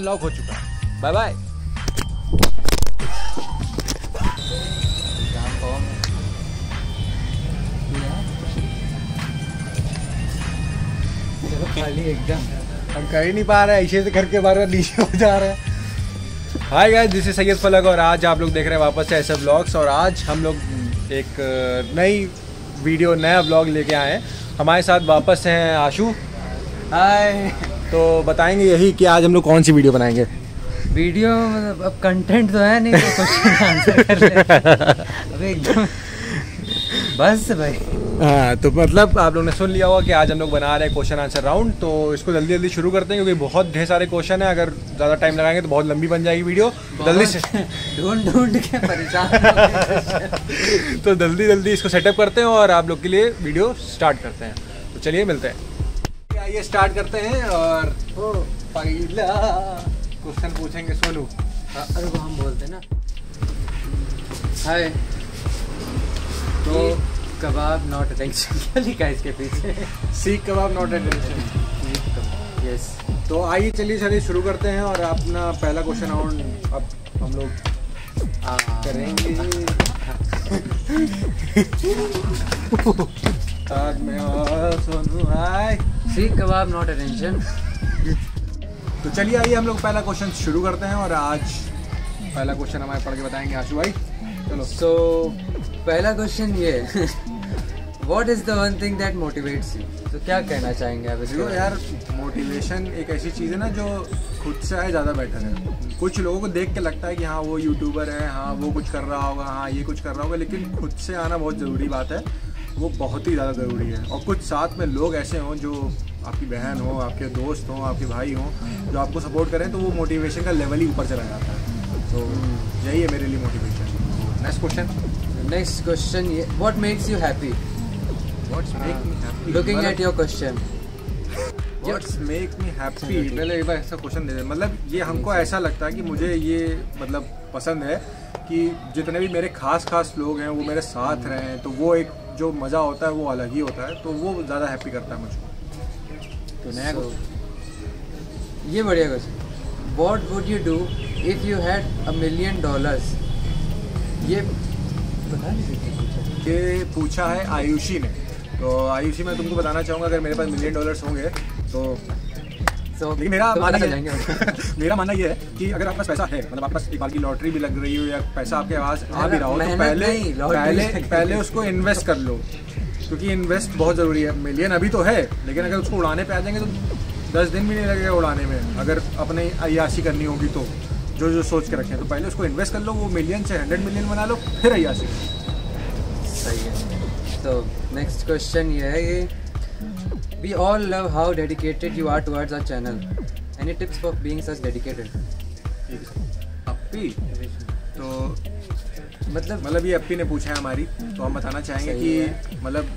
Lock हो चुका है। Bye bye. एकदम। हम कर ही नहीं पा रहे, ऐसे से करके बार बार नीचे हो जा रहे हैं। Hi guys this is Syed Falak और आज आप लोग देख रहे हैं वापस से ऐसे ब्लॉग्स और आज हम लोग एक नई वीडियो नया ब्लॉग लेके आए हैं। हमारे साथ वापस हैं आशु। हाय तो बताएँगे यही कि आज हम लोग कौन सी वीडियो बनाएँगे? वीडियो मतलब अब कंटेंट तो है नहीं तो क्वेश्चन आंसर कर ले अब एकदम बस भाई। हाँ तो मतलब आप लोगों ने सुन लिया होगा कि आज हम लोग बना रहे हैं क्वेश्चन आंसर राउंड तो इसको जल्दी जल्दी शुरू करते हैं क्योंकि बहुत ढेर सारे क्वेश्चन है। अगर ज़्यादा टाइम लगाएँगे तो बहुत लंबी बन जाएगी वीडियो। जल्दी से ढूंढ ढूंढ के परेशान तो जल्दी जल्दी इसको सेटअप करते हैं और आप लोग के लिए वीडियो स्टार्ट करते हैं। तो चलिए मिलते हैं। आइए स्टार्ट करते हैं और पहला क्वेश्चन पूछेंगे सोनू। हाँ, अरे वो हम बोलते हैं ना। हाय तो कबाब नॉट अटेंशन क्या लिखा है इसके पीछे? सीख कबाब नॉट एटेंशन यस तो आइए चलिए चलिए शुरू करते हैं और अपना पहला क्वेश्चन राउंड अब हम लोग करेंगे। साथ में सोनू हाय सीख कबाब नॉट अटेंशन तो चलिए आइए हम लोग पहला क्वेश्चन शुरू करते हैं और आज पहला क्वेश्चन हमारे पढ़ के बताएँगे आशु भाई। चलो। सो पहला क्वेश्चन ये what is the one thing that motivates you तो क्या कहना चाहेंगे आप इसके? यार मोटिवेशन एक ऐसी चीज़ है ना जो खुद से आए ज़्यादा बेटर है। कुछ लोगों को देख के लगता है कि हाँ वो यूट्यूबर है हाँ वो कुछ कर रहा होगा हाँ ये कुछ कर रहा होगा लेकिन खुद से आना बहुत ज़रूरी बात है। वो बहुत ही ज़्यादा ज़रूरी है। और कुछ साथ में लोग ऐसे हों जो आपकी बहन हो आपके दोस्त हों आपके भाई हों जो आपको सपोर्ट करें तो वो मोटिवेशन का लेवल ही ऊपर चला जाता है। तो यही है मेरे लिए motivation next question next question ये what makes you happy what's make me happy looking at your question what's make me happy पहले एक बार ऐसा क्वेश्चन दे दे। मतलब ये हमको ऐसा लगता है कि मुझे ये मतलब पसंद है कि जितने भी मेरे खास खास लोग हैं वो मेरे साथ रहें तो वो एक जो मज़ा होता है वो अलग ही होता है तो वो ज़्यादा हैप्पी करता है मुझको। तो नया So, ये बढ़िया question what would you do if you had a million dollars ये बता नहीं। ये पूछा है आयुषी ने। तो आयुषी मैं तुमको बताना चाहूँगा अगर मेरे पास मिलियन डॉलर्स होंगे तो So, लेकिन मेरा तो मानना जाएँगे। है। मेरा मानना ये है कि अगर आपके पास पैसा है मतलब आपके पास एक बार की लॉटरी भी लग रही हो या पैसा आपके पास आ भी रहा हो तो पहले पहले पहले उसको इन्वेस्ट कर लो क्योंकि इन्वेस्ट बहुत ज़रूरी है। मिलियन अभी तो है लेकिन अगर उसको उड़ाने पे आ जाएँगे तो दस दिन भी नहीं लगेगा उड़ाने में। अगर अपने अयाशी करनी होगी तो जो जो सोच के रखें तो पहले उसको इन्वेस्ट कर लो वो मिलियन से हंड्रेड मिलियन बना लो फिर अयाशी सही है। तो नेक्स्ट क्वेश्चन ये है कि we all love how dedicated you are towards our channel any tips for being such dedicated अपी तो मतलब मतलब ये अपी ने पूछा है हमारी तो हम बताना चाहेंगे कि मतलब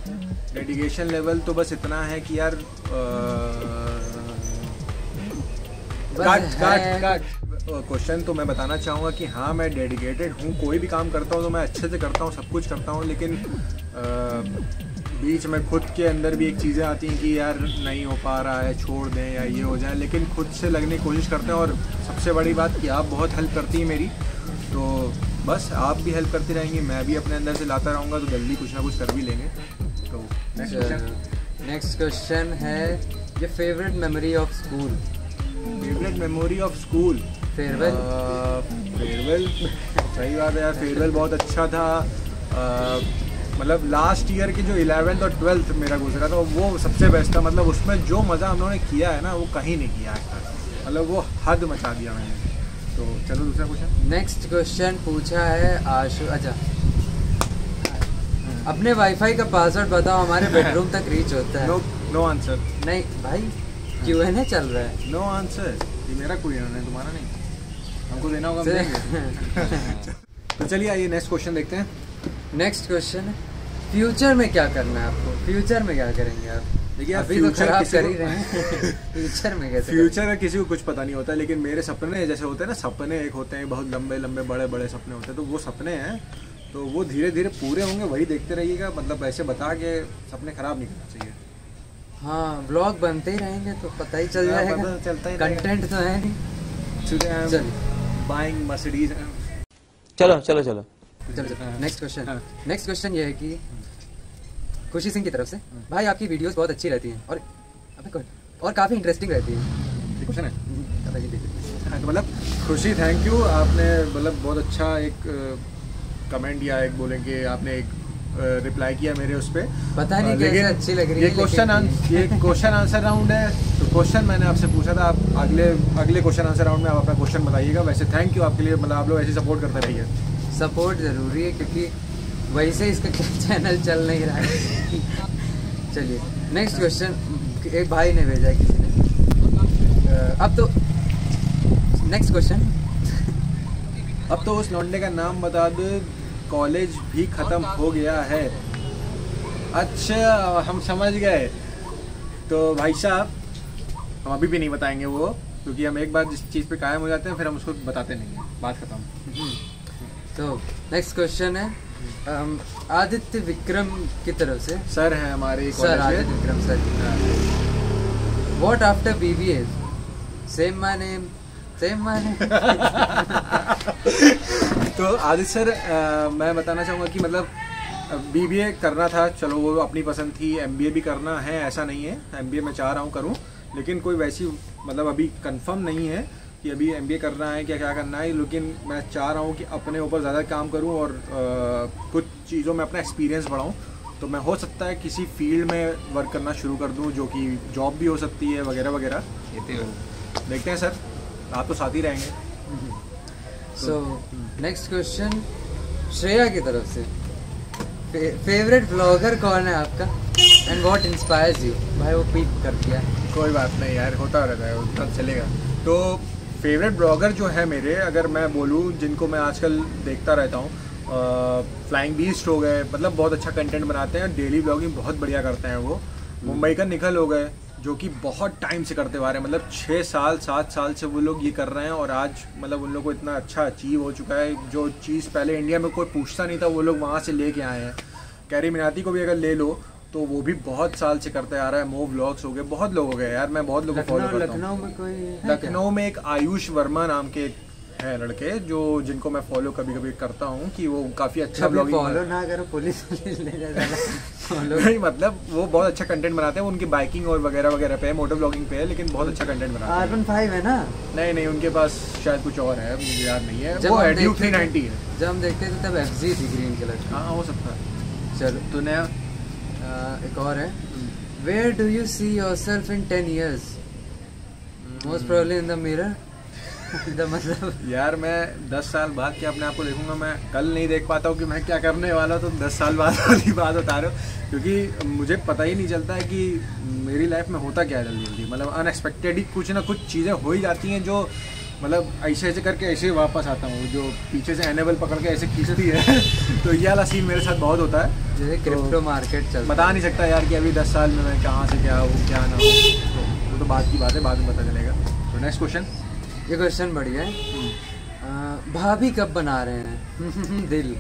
डेडिकेशन लेवल तो बस इतना है कि यार काट काट काट। क्वेश्चन तो मैं बताना चाहूँगा कि हाँ मैं डेडिकेटेड हूँ कोई भी काम करता हूँ तो मैं अच्छे से करता हूँ सब कुछ करता हूँ लेकिन अ, बीच में खुद के अंदर भी एक चीज़ें आती हैं कि यार नहीं हो पा रहा है छोड़ दें या ये हो जाए। लेकिन खुद से लगने की कोशिश करते हैं और सबसे बड़ी बात कि आप बहुत हेल्प करती हैं मेरी। तो बस आप भी हेल्प करती रहेंगी मैं भी अपने अंदर से लाता रहूँगा तो जल्दी कुछ ना कुछ कर भी लेंगे। तो नेक्स्ट क्वेश्चन है ये favourite memory of school favourite memory of school farewell farewell सही बात है यार फेयरवेल बहुत अच्छा था। अ, मतलब लास्ट ईयर की जो इलेवेंथ और ट्वेल्थ मेरा गुजरा था वो सबसे बेस्ट था। मतलब उसमें जो मज़ा हम लोगों ने किया है ना वो कहीं नहीं किया आज तक मतलब वो हद मचा दिया मैंने। तो चलो दूसरा क्वेश्चन नेक्स्ट क्वेश्चन पूछा है आशु अच्छा। अपने वाईफाई का पासवर्ड बताओ हमारे बेडरूम तक रीच होता है। नो नो आंसर नहीं भाई क्यों है चल रहा है। नो आंसर ये मेरा कोई है तुम्हारा नहीं। हमको देना होगा तो चलिए आइए नेक्स्ट क्वेश्चन देखते हैं। नेक्स्ट क्वेश्चन है। फ्यूचर में क्या करना है आपको? फ्यूचर में क्या करेंगे आप? देखिए अभी तो खराब कर ही रहे हैं। फ्यूचर में कैसे फ्यूचर का किसी को कुछ पता नहीं होता लेकिन मेरे सपने जैसे होते हैं ना सपने एक होते हैं बहुत लंबे लंबे बड़े बड़े सपने होते हैं तो वो सपने हैं तो वो धीरे धीरे पूरे होंगे वही देखते रहिएगा मतलब ऐसे बता के सपने खराब नहीं करना चाहिए। हाँ ब्लॉग बनते ही रहेंगे तो पता ही चल हाँ, जाएगा। चलता ही कंटेंट तो है नहीं। Mercedes. चलो चलो चलो। चलो नेक्स्ट क्वेश्चन। नेक्स्ट क्वेश्चन ये है कि खुशी सिंह की तरफ़ से। भाई आपकी वीडियोस बहुत अच्छी रहती हैं और और काफ़ी इंटरेस्टिंग रहती हैं। क्वेश्चन है। हाँ, तो मतलब खुशी थैंक यू आपने मतलब बहुत अच्छा एक कमेंट या एक बोलेंगे आपने एक रिप्लाई किया मेरे उस पर पता नहीं कैसे अच्छी लग रही ये है, क्वेश्चन लेकिन- ये क्वेश्चन आंसर राउंड है तो क्वेश्चन मैंने आपसे पूछा था आप अगले अगले क्वेश्चन आंसर राउंड में आप अपना क्वेश्चन बताइएगा। वैसे थैंक यू आपके लिए मतलब आप लोग ऐसे सपोर्ट करते रहिए। सपोर्ट ज़रूरी है क्योंकि वैसे इसका चैनल चल नहीं रहा है। चलिए नेक्स्ट क्वेश्चन एक भाई ने भेजा है किसी ने। अब तो नेक्स्ट क्वेश्चन अब तो उस लौंडे का नाम बता दो कॉलेज भी ख़त्म हो गया है। अच्छा हम समझ गए। तो भाई साहब हम अभी भी नहीं बताएँगे वो क्योंकि हम एक बार जिस चीज़ पे कायम हो जाते हैं फिर हम उसको बताते नहीं हैं। बात खत्म। तो नेक्स्ट क्वेश्चन है। आदित्य विक्रम की तरफ़ से। सर हैं हमारे sir Aditya Vikram sir what after B B BBA same my name same my name तो आदित्य सर मैं बताना चाहूँगा कि मतलब बीबीए करना था चलो वो अपनी पसंद थी एम बी ए भी करना है ऐसा नहीं है। एम बी ए मैं चाह रहा हूँ करूँ लेकिन कोई वैसी मतलब अभी कंफर्म नहीं है। कि अभी एमबीए करना है क्या क्या करना है लेकिन मैं चाह रहा हूँ कि अपने ऊपर ज़्यादा काम करूँ और अ, कुछ चीज़ों में अपना एक्सपीरियंस बढ़ाऊँ। तो मैं हो सकता है किसी फ़ील्ड में वर्क करना शुरू कर दूँ जो कि जॉब भी हो सकती है वगैरह वगैरह। तो देखते हैं सर आप तो साथ ही रहेंगे। सो नेक्स्ट क्वेश्चन श्रेया की तरफ़ से। फेवरेट ब्लॉगर कौन है आपका? एंड वॉट इंस्पायर्स यू भाई वो पीक कर दिया। कोई बात नहीं यार होता रहता है उतना चलेगा। तो फेवरेट ब्लॉगर जो है मेरे अगर मैं बोलूँ जिनको मैं आजकल देखता रहता हूँ फ्लाइंग बीस्ट हो गए मतलब बहुत अच्छा कंटेंट बनाते हैं डेली ब्लॉगिंग बहुत बढ़िया करते हैं वो। मुंबई का निखल हो गए जो कि बहुत टाइम से करते रहे हैं मतलब छः साल सात साल से वो लोग ये कर रहे हैं और आज मतलब उन लोग को इतना अच्छा अचीव हो चुका है। जो चीज़ पहले इंडिया में कोई पूछता नहीं था वो लोग वहाँ से लेके आए हैं। कैरी मिनाती को भी अगर ले लो तो वो भी बहुत साल से करते आ रहा है मो व्लॉग्स हो गए बहुत लोग हो गए यार मैं बहुत लोगों को फॉलो करता हूँ। लखनऊ में कोई लखनऊ में एक आयुष वर्मा नाम के है लड़के जो जिनको मैं फॉलो कभी कभी करता हूँ कि वो काफ़ी अच्छा ब्लॉगिंग फॉलो ना करो पुलिस नहीं मतलब वो बहुत अच्छा कंटेंट बनाते हैं उनकी बाइकिंग और वगैरह वगैरह पे है मोटर ब्लॉगिंग पे है लेकिन बहुत अच्छा कंटेंट बनाते हैं। आर फाइव है ना? नहीं नहीं उनके पास शायद कुछ और है मुझे याद नहीं है। जब वो है 390 है। जब हम देखते थे तब एफ़ थी ग्रीन कलर हाँ हो सकता है। चलो तो नया अ, एक और है। Where do you see yourself in ten years most probably in the mirror मतलब यार मैं दस साल बाद क्या अपने आप को देखूँगा मैं कल नहीं देख पाता हूँ कि मैं क्या करने वाला हूँ, तो दस साल बाद वाली बात बता रहे हो। क्योंकि मुझे पता ही नहीं चलता है कि मेरी लाइफ में होता क्या है जल्दी जल्दी मतलब अनएक्सपेक्टेड ही कुछ ना कुछ चीज़ें हो ही जाती हैं जो मतलब ऐसे ऐसे करके ऐसे ही वापस आता हूँ। जो पीछे से एनेबल पकड़ के ऐसे खींचती है तो ये वाला सीन मेरे साथ बहुत होता है। जैसे तो क्रिप्टो मार्केट चल बता नहीं सकता यार कि अभी दस साल में मैं कहाँ से क्या हूँ क्या ना हूँ। तो वो तो बात की बात है बाद में पता चलेगा। तो नेक्स्ट क्वेश्चन ये क्वेश्चन बढ़िया है। भाभी कब बना रहे हैं? दिल।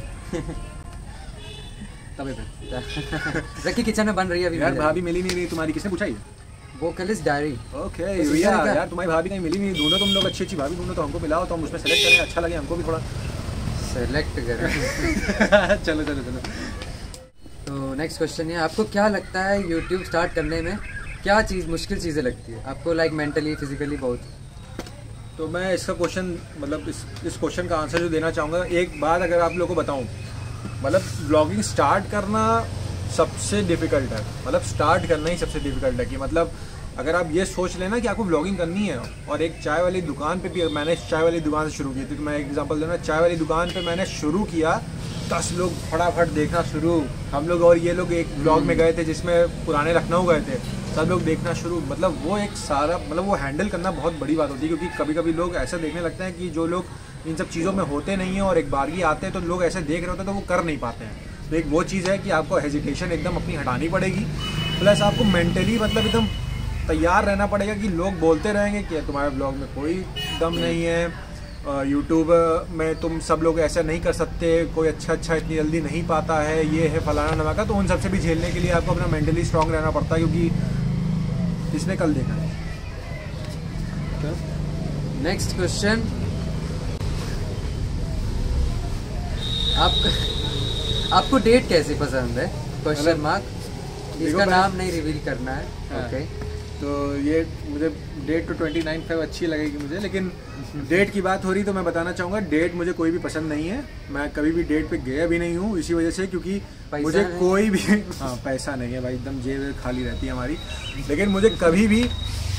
पे। रखी किचन में बन रही है अभी यार भाभी मिली नहीं रही तुम्हारी किसने पूछा ये? वोकलिस्ट डायरी ओके रिया यार तुम्हारी भाभी कहीं मिली नहीं। ढूंढो तुम लोग अच्छी अच्छी भाभी ढूंढो तो हमको मिलाओ तो हम उसमें सेलेक्ट करें। अच्छा लगे हमको भी थोड़ा। सेलेक्ट करें। चलो चलो चलो। तो नेक्स्ट क्वेश्चन ये आपको क्या लगता है यूट्यूब स्टार्ट करने में क्या चीज़ मुश्किल चीज़ें लगती है? आपको लाइक मेंटली फिजिकली बहुत। तो मैं इसका क्वेश्चन मतलब इस इस क्वेश्चन का आंसर जो देना चाहूँगा एक बात अगर आप लोगों को बताऊँ मतलब ब्लॉगिंग स्टार्ट करना सबसे डिफ़िकल्ट है। मतलब स्टार्ट करना ही सबसे डिफ़िकल्ट है कि मतलब अगर आप ये सोच लेना कि आपको ब्लॉगिंग करनी है और एक चाय वाली दुकान पे भी मैंने चाय वाली दुकान से शुरू की थी तो मैं एग्जांपल देना चाय वाली दुकान पे मैंने शुरू किया दस लोग फटाफट देखना शुरू। हम लोग और ये लोग एक ब्लॉग में गए थे जिसमें पुराने लखनऊ गए थे सब लोग देखना शुरू। मतलब वो एक सारा मतलब वो हैंडल करना बहुत बड़ी बात होती है क्योंकि कभी कभी लोग ऐसा देखने लगते हैं कि जो लोग इन सब चीज़ों में होते नहीं हैं और एक बार बारगी आते हैं तो लोग ऐसे देख रहे होते हैं तो वो कर नहीं पाते हैं। तो एक वो चीज़ है कि आपको हेजिटेशन एकदम अपनी हटानी पड़ेगी। प्लस आपको मेंटली मतलब एकदम तैयार रहना पड़ेगा कि लोग बोलते रहेंगे कि तुम्हारे ब्लॉग में कोई दम नहीं। है यूट्यूब में तुम सब लोग ऐसा नहीं कर सकते कोई अच्छा अच्छा इतनी जल्दी नहीं पाता है ये है फलाना नवाका तो उन सबसे भी झेलने के लिए आपको अपना मेंटली स्ट्रांग रहना पड़ता है क्योंकि इसने कल देखा है। नेक्स्ट क्वेश्चन आप आपको डेट कैसे पसंद है? क्वेश्चन मार्क इसका नाम नहीं रिवील करना है. हाँ। ओके तो ये मुझे डेट तो ट्वेंटी नाइन फेब अच्छी लगेगी मुझे लेकिन डेट की बात हो रही तो मैं बताना चाहूँगा डेट मुझे कोई भी पसंद नहीं है। मैं कभी भी डेट पे गया भी नहीं हूँ इसी वजह से क्योंकि मुझे कोई भी हाँ पैसा नहीं है भाई एकदम जेब खाली रहती है हमारी। लेकिन मुझे कभी भी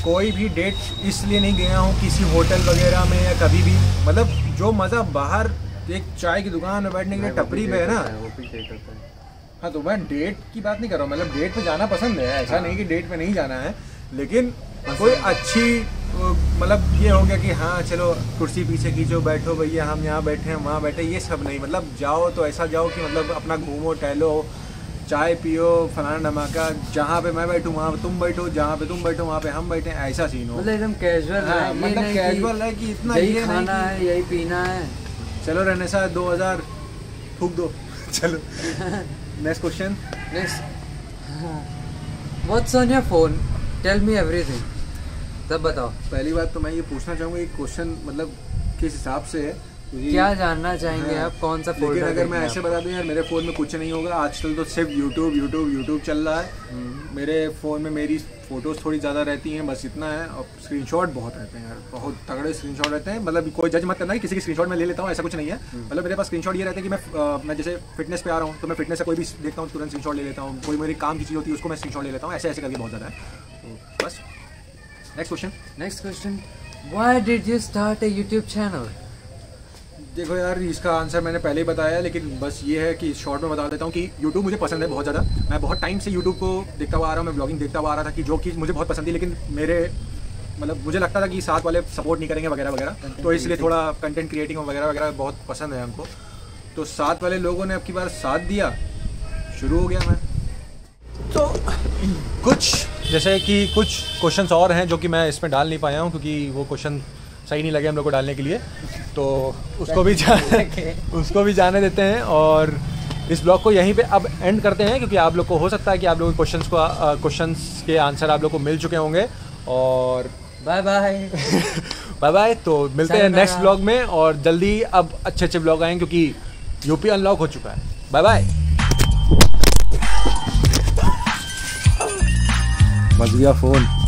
कोई भी डेट इसलिए नहीं गया हूँ किसी होटल वगैरह में या कभी भी। मतलब जो मज़ा बाहर एक चाय की दुकान में बैठने के लिए टपरी पे है ना। वो भी डेट होता है। हाँ तो मैं डेट की बात नहीं कर रहा हूँ मतलब डेट पे जाना पसंद है। ऐसा नहीं कि डेट पे नहीं जाना है। लेकिन कोई अच्छी मतलब ये हो गया कि हाँ चलो कुर्सी पीछे खींचो बैठो भैया हम यहाँ बैठे हैं वहाँ बैठे ये सब नहीं। मतलब जाओ तो ऐसा जाओ कि मतलब अपना घूमो टहलो चाय पियो फलाना धमाका जहाँ पे मैं बैठूँ वहाँ पे तुम बैठो जहाँ पे तुम बैठो वहाँ पे हम बैठे ऐसा सीन हो। मतलब एकदम कैजुअल हाँ, है मतलब नहीं कि casual है कि इतना यही ये खाना है यही पीना है। चलो रहने सा दो हज़ार फूक दो। चलो next question next what's on your phone. Tell me everything तब बताओ। पहली बात तो मैं ये पूछना चाहूँगा कि क्वेश्चन मतलब किस हिसाब से है? क्या जानना चाहेंगे हाँ, आप? कौन सा लेकिन अगर मैं ऐसे बता दूँ यार मेरे फ़ोन में कुछ नहीं होगा। आजकल तो सिर्फ़ यूट्यूब यूट्यूब यूट्यूब चल रहा है। हम्म। मेरे फ़ोन में मेरी फ़ोटोज़ थोड़ी ज़्यादा रहती हैं बस इतना है। और स्क्रीनशॉट बहुत रहते हैं यार। बहुत तगड़े स्क्रीनशॉट रहते हैं। मतलब कोई जज मत करना कि किसी की स्क्रीनशॉट मैं ले लेता हूँ ऐसा कुछ नहीं है। हम्म। मतलब मेरे पास स्क्रीनशॉट ये रहता है कि मैं मैं जैसे फिटनेस पे आ रहा हूँ तो मैं फिटनेस से कोई भी देखता हूँ तुरंत स्क्रीनशॉट ले लेता हूँ। कोई मेरी काम की चीज़ होती है उसको मैं स्क्रीनशॉट ले लेता हूँ। ऐसे ऐसे करके बहुत ज़्यादा है। बस next question next question why did you start a YouTube channel देखो यार इसका आंसर मैंने पहले ही बताया है लेकिन बस ये है कि शॉर्ट में बता देता हूँ कि यूट्यूब मुझे पसंद है बहुत ज़्यादा। मैं बहुत टाइम से यूट्यूब को देखता हुआ आ रहा हूँ मैं ब्लॉगिंग देखता हुआ आ रहा था कि जो चीज़ मुझे बहुत पसंद थी लेकिन मेरे मतलब मुझे लगता था कि साथ वाले सपोर्ट नहीं करेंगे वगैरह वगैरह। तो इसलिए थोड़ा कंटेंट क्रिएटिंग वगैरह वगैरह बहुत पसंद है हमको। तो साथ वाले लोगों ने अब की बार साथ दिया। शुरू हो गया मैं। तो कुछ जैसे कि कुछ क्वेश्चंस और हैं जो कि मैं इसमें डाल नहीं पाया हूँ क्योंकि वो क्वेश्चन सही नहीं लगे हम लोग को डालने के लिए। तो उसको भी जा उसको भी जाने देते हैं और इस ब्लॉग को यहीं पे अब एंड करते हैं क्योंकि आप लोग को हो सकता है कि आप लोग क्वेश्चंस को क्वेश्चंस के आंसर आप लोग को मिल चुके होंगे और बाय बाय बाय बाय तो मिलते हैं नेक्स्ट ब्लॉग में और जल्दी अब अच्छे अच्छे ब्लॉग आएँगे क्योंकि यूपी अनलॉक हो चुका है। बाय बाय बज गया फ़ोन